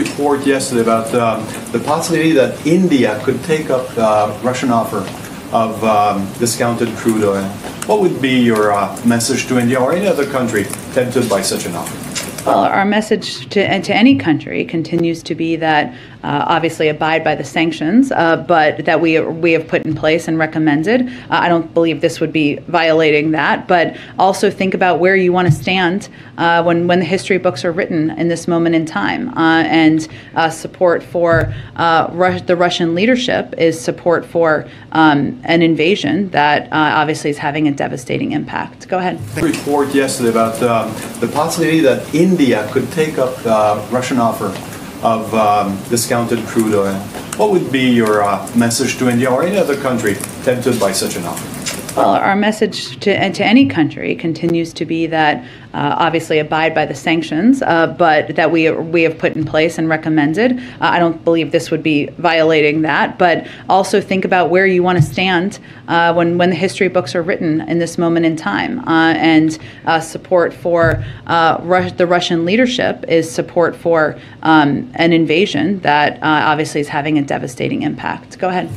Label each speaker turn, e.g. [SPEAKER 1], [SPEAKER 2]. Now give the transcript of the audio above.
[SPEAKER 1] report yesterday about um, the possibility that India could take up the Russian offer of um, discounted crude oil. What would be your uh, message to India or any other country tempted by such an offer?
[SPEAKER 2] Well, our message to, to any country continues to be that uh, obviously abide by the sanctions, uh, but that we we have put in place and recommended. Uh, I don't believe this would be violating that, but also think about where you want to stand uh, when when the history books are written in this moment in time. Uh, and uh, support for Rus- the Russian leadership is support for um, an invasion that obviously is having a devastating impact. Go ahead.
[SPEAKER 1] Report yesterday about um, the possibility that India could take up the Russian offer of um, discounted crude oil. What would be your uh, message to India or any other country tempted by such an offer?
[SPEAKER 2] Well, our message to, to any country continues to be that uh, obviously abide by the sanctions, uh, but that we we have put in place and recommended. Uh, I don't believe this would be violating that, but also think about where you want to stand uh, when when the history books are written in this moment in time. Uh, and uh, support for Rus- the Russian leadership is support for um, an invasion that obviously is having a devastating impact. Go ahead.